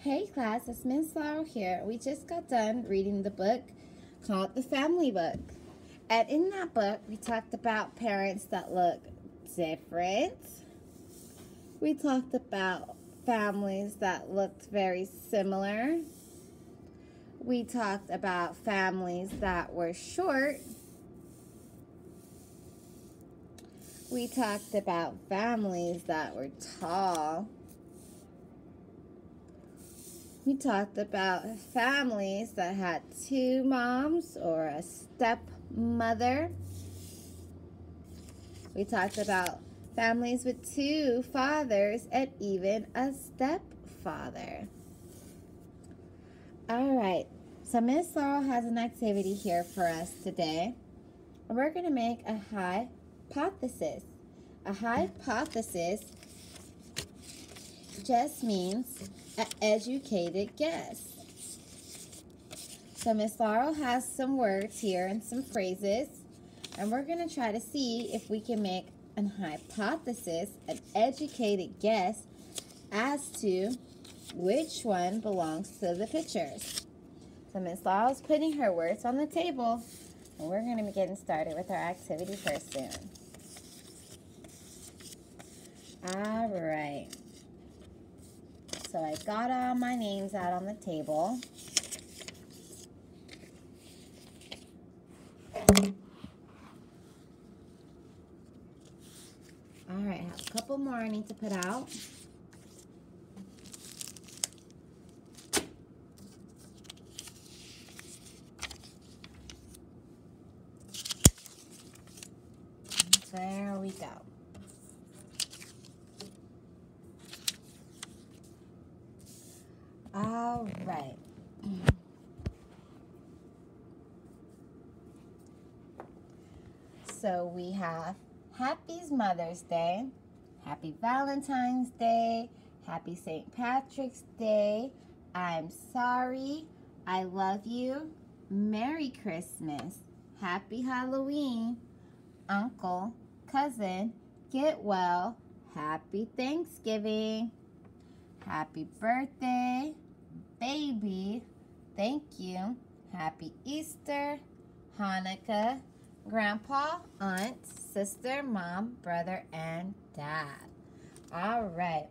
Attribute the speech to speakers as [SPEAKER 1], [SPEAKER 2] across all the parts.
[SPEAKER 1] Hey class, it's Miss Laurel here. We just got done reading the book called The Family Book. And in that book, we talked about parents that look different. We talked about families that looked very similar. We talked about families that were short. We talked about families that were tall. We talked about families that had two moms or a stepmother. We talked about families with two fathers and even a stepfather. All right, so Miss Laurel has an activity here for us today. We're going to make a hypothesis. A hypothesis just means an educated guess. So Miss Laurel has some words here and some phrases, and we're going to try to see if we can make an hypothesis, an educated guess as to which one belongs to the pictures. So Miss Laurel's putting her words on the table, and we're going to be getting started with our activity first soon. All right. So I got all my names out on the table. All right, I have a couple more I need to put out. There we go. All right. So we have Happy Mother's Day, Happy Valentine's Day, Happy St. Patrick's Day, I'm sorry, I love you, Merry Christmas, Happy Halloween, Uncle, Cousin, Get Well, Happy Thanksgiving, Happy Birthday, Baby, Thank you, Happy Easter, Hanukkah, Grandpa, Aunt, Sister, Mom, Brother, and Dad. All right.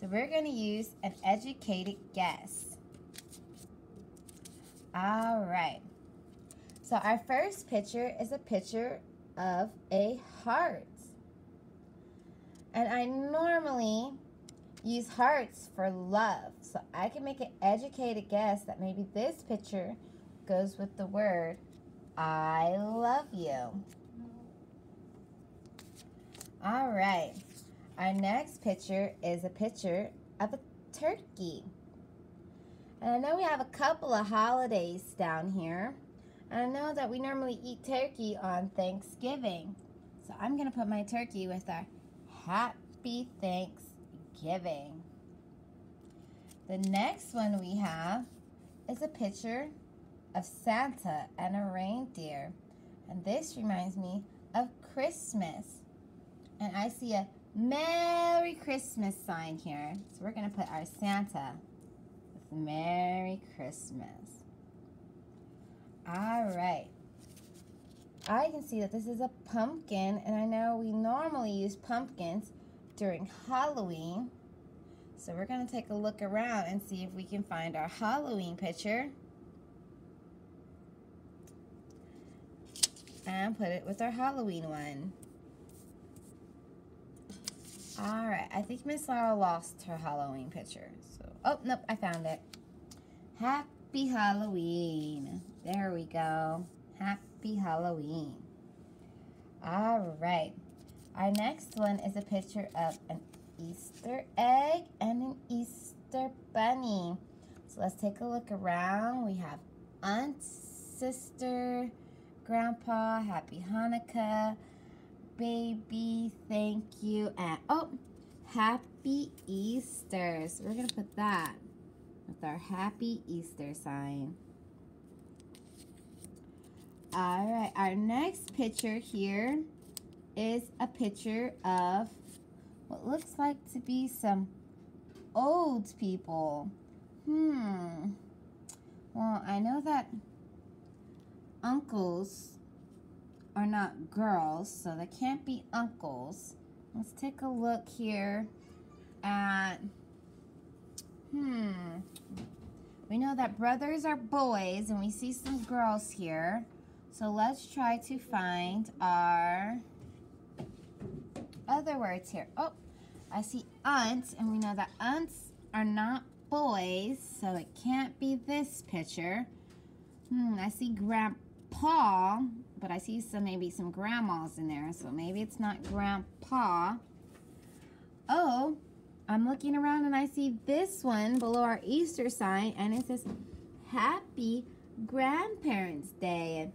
[SPEAKER 1] So we're going to use an educated guess. All right. So our first picture is a picture of a heart. And I normally use hearts for love. So I can make an educated guess that maybe this picture goes with the word I love you. All right. Our next picture is a picture of a turkey. And I know we have a couple of holidays down here. And I know that we normally eat turkey on Thanksgiving. So I'm going to put my turkey with our Happy Thanksgiving. The next one we have is a picture of Santa and a reindeer. And this reminds me of Christmas. And I see a Merry Christmas sign here. So we're going to put our Santa with Merry Christmas. All right. I can see that this is a pumpkin, and I know we normally use pumpkins during Halloween. So we're going to take a look around and see if we can find our Halloween picture. and put it with our Halloween one. Alright, I think Miss Laura lost her Halloween picture. So, oh, nope, I found it. Happy Halloween. There we go. Happy Halloween. Alright, our next one is a picture of an Easter egg and an Easter bunny. So let's take a look around. We have aunt, sister, Grandpa, Happy Hanukkah, baby, thank you, and oh, Happy Easter. So we're going to put that with our Happy Easter sign. All right, our next picture here is a picture of what looks like to be some old people. Hmm. Well, I know that uncles are not girls, so they can't be uncles. Let's take a look here at, hmm, we know that brothers are boys and we see some girls here. So let's try to find our other words here. Oh, I see aunts and we know that aunts are not boys, so it can't be this picture. Hmm, I see grandpa, but I see some maybe some grandmas in there, so maybe it's not grandpa. Oh, I'm looking around and I see this one below our Easter sign, and it says Happy Grandparents Day.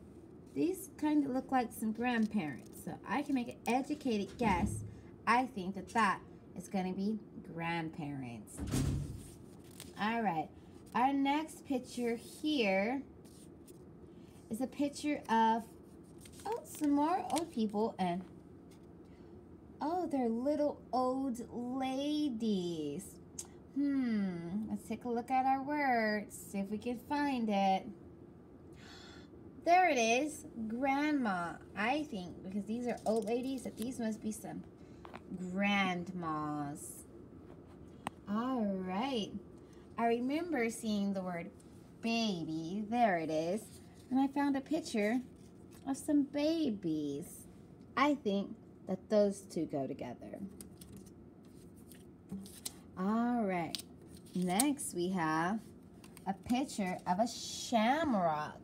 [SPEAKER 1] These kind of look like some grandparents, so I can make an educated guess. I think that that is going to be grandparents. All right, our next picture here is a picture of, oh, some more old people and, oh, they're little old ladies. Hmm, let's take a look at our words, see if we can find it. There it is, grandma. I think, because these are old ladies, that these must be some grandmas. All right. I remember seeing the word baby. There it is. And I found a picture of some babies. I think that those two go together. All right. Next, we have a picture of a shamrock.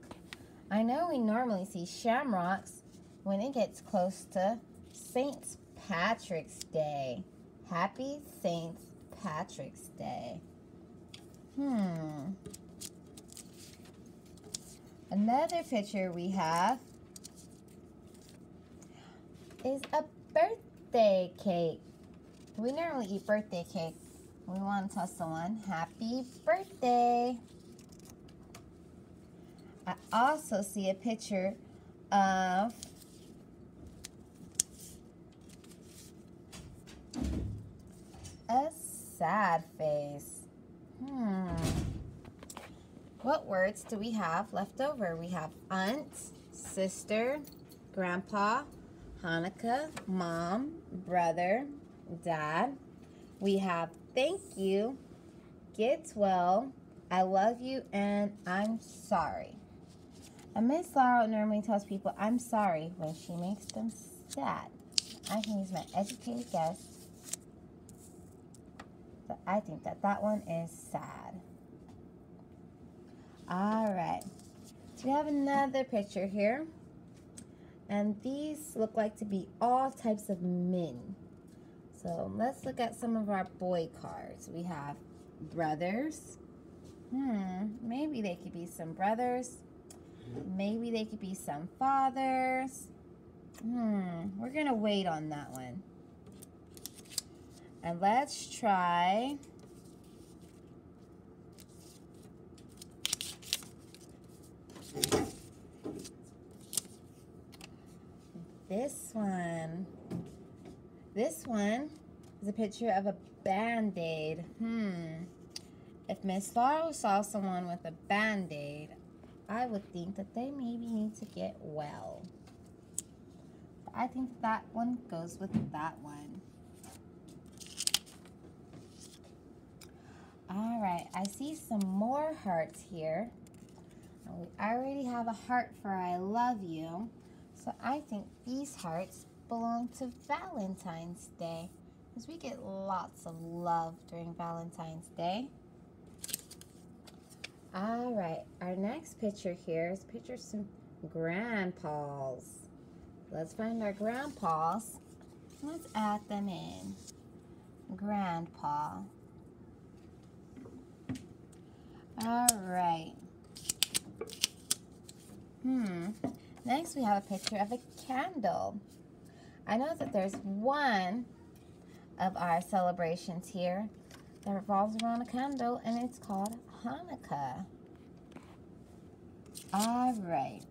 [SPEAKER 1] I know we normally see shamrocks when it gets close to St. Patrick's Day. Happy St. Patrick's Day. Hmm. Another picture we have is a birthday cake. We normally eat birthday cake. We want to tell someone happy birthday. I also see a picture of a sad face. Hmm. What words do we have left over? We have aunt, sister, grandpa, Hanukkah, mom, brother, dad. We have thank you, get well, I love you, and I'm sorry. And Miss Laurel normally tells people I'm sorry when she makes them sad. I can use my educated guess. So I think that that one is sad. All right. So we have another picture here. And these look like to be all types of men. So let's look at some of our boy cards. We have brothers. Hmm, maybe they could be some brothers. Maybe they could be some fathers. Hmm, we're going to wait on that one. And let's try this one. This one is a picture of a band-aid. Hmm. If Miss Laurel saw someone with a band-aid, I would think that they maybe need to get well. I think that one goes with that one. All right, I see some more hearts here. We already have a heart for I love you. So I think these hearts belong to Valentine's Day. Because we get lots of love during Valentine's Day. All right, our next picture here is picture of some grandpas. Let's find our grandpas. Let's add them in. Grandpa. All right. Hmm. Next, we have a picture of a candle. I know that there's one of our celebrations here that revolves around a candle, and it's called Hanukkah. All right.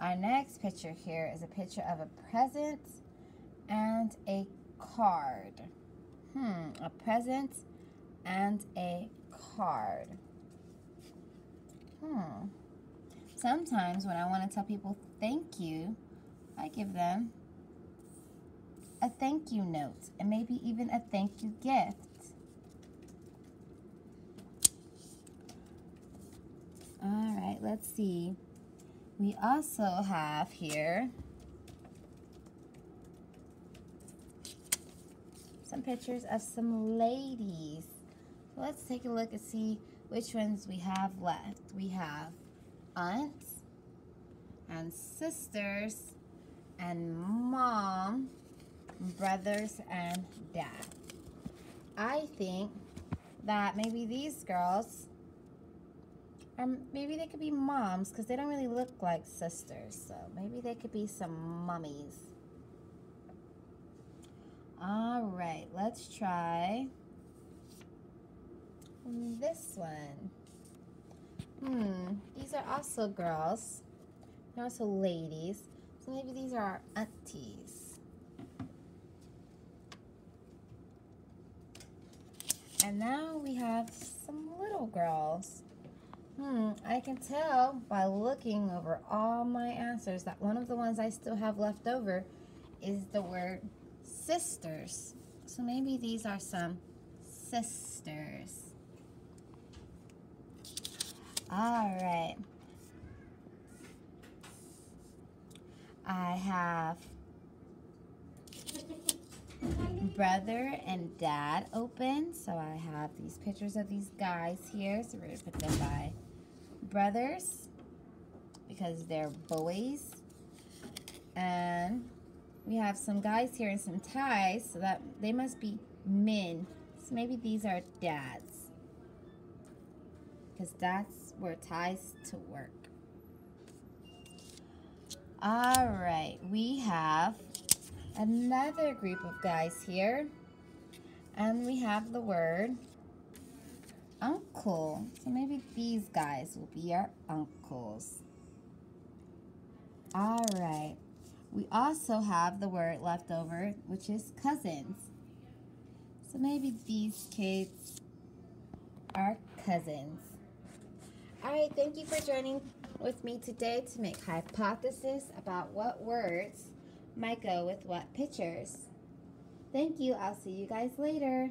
[SPEAKER 1] Our next picture here is a picture of a present and a card. Hmm, a present and a card. Hmm. Sometimes when I want to tell people thank you, I give them a thank you note and maybe even a thank you gift. All right, let's see. We also have here some pictures of some ladies. So let's take a look and see which ones we have left. We have aunts and sisters and mom, brothers and dad. I think that maybe these girls, um, maybe they could be moms because they don't really look like sisters. So maybe they could be some mummies. All right, let's try this one. Hmm, these are also girls. They're also ladies. So maybe these are our aunties. And now we have some little girls. Hmm, I can tell by looking over all my answers that one of the ones I still have left over is the word sisters. So maybe these are some sisters. All right. I have brother and dad open. So I have these pictures of these guys here. So we're going to put them by brothers because they're boys. And we have some guys here and some ties, so that they must be men. So maybe these are dads. Because that's where ties to work. All right, we have another group of guys here. And we have the word uncle. So maybe these guys will be our uncles. All right. We also have the word left over, which is cousins. So maybe these kids are cousins. All right, thank you for joining with me today to make hypothesis about what words might go with what pictures. Thank you. I'll see you guys later.